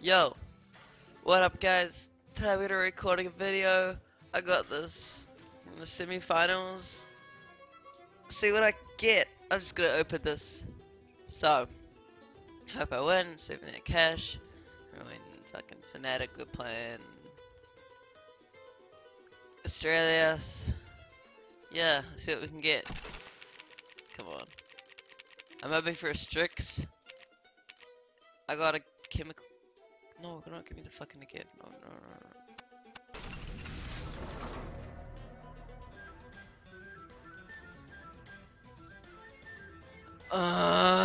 Yo, what up guys? Today we're gonna recording a video. I got this from the semi-finals. See what I get. I'm just gonna open this. So, hope I win. Souvenir Cache. I mean, fucking Fnatic. We're playing Australia. Yeah, see what we can get. Come on. I'm hoping for a Styx. I got a chemical. No, don't give me the fucking gift. No, no, no, no. Uh,